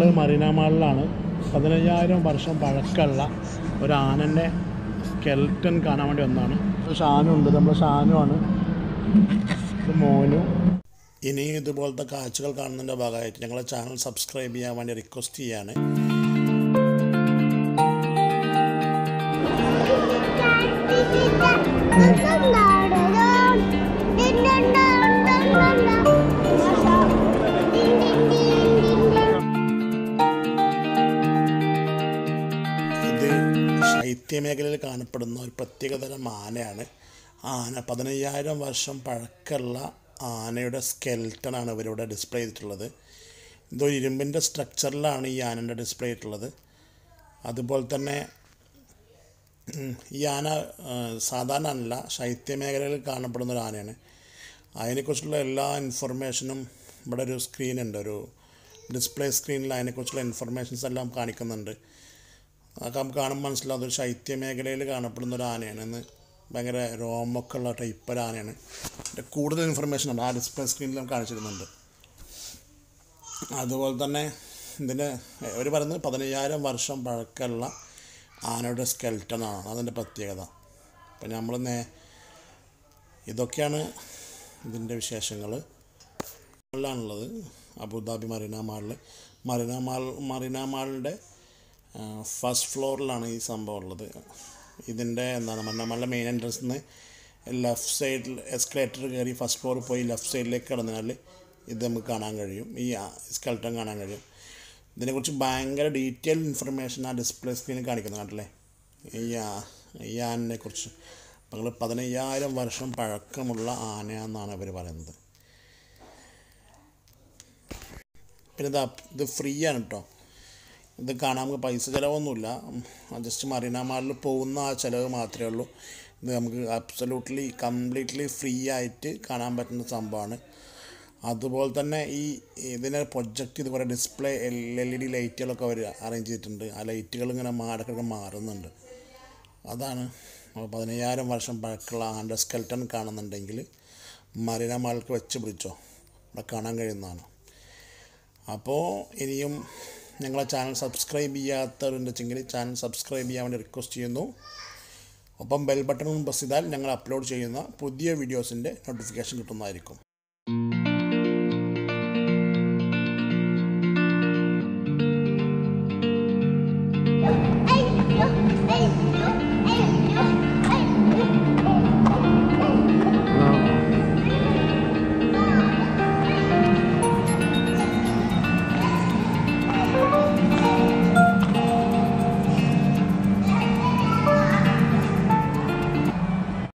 നമ്മളുള്ളത് മറീന മാളിലാണ്. പതിനയ്യായിരം വർഷം പഴക്കമുള്ള ഒരു ആനന്റെ സ്കെൽറ്റൻ കാണാൻ വേണ്ടി വന്നതാണ്. ഷാനുണ്ട് നമ്മുടെ ഷാനുമാണ് ഇത് മോനു. ഇനിയും ഇതുപോലത്തെ കാഴ്ചകൾ കാണുന്നതിന്റെ ഭാഗമായിട്ട് ഞങ്ങളെ ചാനൽ സബ്സ്ക്രൈബ് ചെയ്യാൻ വേണ്ടി റിക്വസ്റ്റ് ചെയ്യാണ്. ഇത് ശൈത്യമേഖലയിൽ കാണപ്പെടുന്ന ഒരു പ്രത്യേകതരം ആനയാണ്. ആന പതിനയ്യായിരം വർഷം പഴക്കമുള്ള ആനയുടെ സ്കെൽറ്റനാണ് ഇവരിവിടെ ഡിസ്പ്ലേ ചെയ്തിട്ടുള്ളത്. ഇതൊരു ഇരുമ്പിന്റെ സ്ട്രക്ചറിലാണ് ഈ ആനന്റെ ഡിസ്പ്ലേ ചെയ്തിട്ടുള്ളത്. അതുപോലെ തന്നെ ഈ ആന സാധാരണ സാധാരണ അല്ല ശൈത്യമേഖലയിൽ കാണപ്പെടുന്ന ഒരു ആനയാണ്. അതിനെക്കുറിച്ചുള്ള എല്ലാ ഇൻഫർമേഷനും ഇവിടെ ഒരു സ്ക്രീനുണ്ട് ഒരു ഡിസ്പ്ലേ സ്ക്രീനിൽ അതിനെക്കുറിച്ചുള്ള ഇൻഫർമേഷൻസ് എല്ലാം കാണിക്കുന്നുണ്ട്. അതൊക്കെ നമുക്ക് കാണുമ്പോൾ മനസ്സിലാവും അതൊരു ശൈത്യമേഖലയിൽ കാണപ്പെടുന്ന ഒരു ആനയാണെന്ന് ഭയങ്കര രോമൊക്കെ ഉള്ള ടൈപ്പ് ഒരു ആനയാണ്. കൂടുതൽ ഇൻഫർമേഷൻ ഉണ്ട്. ആ ഡിസ്പ്ലേ സ്ക്രീനിൽ നമുക്ക് കാണിച്ചിരുന്നുണ്ട്. അതുപോലെ തന്നെ ഇതിന് അവർ പറയുന്നത് പതിനയ്യായിരം വർഷം പഴക്കമുള്ള ആനയുടെ സ്കെൽട്ടനാണ് അതിന്റെ പ്രത്യേകത. അപ്പം നമ്മൾ നേ ഇതൊക്കെയാണ് ഇതിന്റെ വിശേഷങ്ങൾ മാളിലാണുള്ളത് അബുദാബി മറീന മാളിൽ മറീന മാൾ മറീന മാളിന്റെ ഫസ്റ്റ് ഫ്ലോറിലാണ് ഈ സംഭവം ഉള്ളത്. ഇതിന്റെ എന്താണ് മണ്ണമല മെയിൻ എൻട്രൻസിൽ നിന്ന് ലെഫ്റ്റ് സൈഡിൽ എസ്കലേറ്റർ കയറി ഫസ്റ്റ് ഫ്ലോറിൽ പോയി ലെഫ്റ്റ് സൈഡിലേക്ക് കിടന്നാൽ ഇത് നമുക്ക് കാണാൻ കഴിയും. ഈ സ്കെൽട്ടൺ കാണാൻ കഴിയും. ഇതിനെക്കുറിച്ച് ഭയങ്കര ഡീറ്റെയിൽ ഇൻഫർമേഷൻ ആ ഡിസ്പ്ലേ സ്ക്രീനിൽ കാണിക്കുന്നു കണ്ടല്ലേ? ഈ ഈ ആനിനെ കുറിച്ച് നിങ്ങൾ പതിനയ്യായിരം വർഷം പഴക്കമുള്ള ആനയാണെന്നാണ് അവർ പറയുന്നത്. പിന്നെ ഇത് ഫ്രീ ആണ് കേട്ടോ ഇത് കാണാൻ നമുക്ക് പൈസ ചിലവൊന്നുമില്ല. ജസ്റ്റ് മറീന മാളിൽ പോകുന്ന ആ ചിലവ് മാത്രമേ ഉള്ളൂ. ഇത് നമുക്ക് അബ്സല്യൂട്ട്ലി കംപ്ലീറ്റ്ലി ഫ്രീ ആയിട്ട് കാണാൻ പറ്റുന്ന സംഭവമാണ്. അതുപോലെ തന്നെ ഈ ഇതിനെ പ്രൊജക്റ്റ് കുറേ display L L E D ലൈറ്റുകളൊക്കെ അവർ അറേഞ്ച് ചെയ്തിട്ടുണ്ട്. ആ ലൈറ്റുകൾ ഇങ്ങനെ മാടക്കൊക്കെ മാറുന്നുണ്ട്. അതാണ്. അപ്പോൾ പതിനയ്യായിരം വർഷം പഴക്കമുള്ള ആൻഡർ സ്കെൽട്ടൺ കാണുന്നുണ്ടെങ്കിൽ മറീന മാൾക്ക് വെച്ച് പിടിച്ചോ. അവിടെ കാണാൻ കഴിയുന്നതാണ്. അപ്പോൾ ഇനിയും ഞങ്ങളെ ചാനൽ സബ്സ്ക്രൈബ് ചെയ്യാത്തവരുണ്ടെങ്കിൽ ചാനൽ സബ്സ്ക്രൈബ് ചെയ്യാൻ വേണ്ടി റിക്വസ്റ്റ് ചെയ്യുന്നു. ഒപ്പം ബെൽ ബട്ടണും പ്രസ് ചെയ്താൽ ഞങ്ങൾ അപ്ലോഡ് ചെയ്യുന്ന പുതിയ വീഡിയോസിന്റെ നോട്ടിഫിക്കേഷൻ കിട്ടുന്നതായിരിക്കും.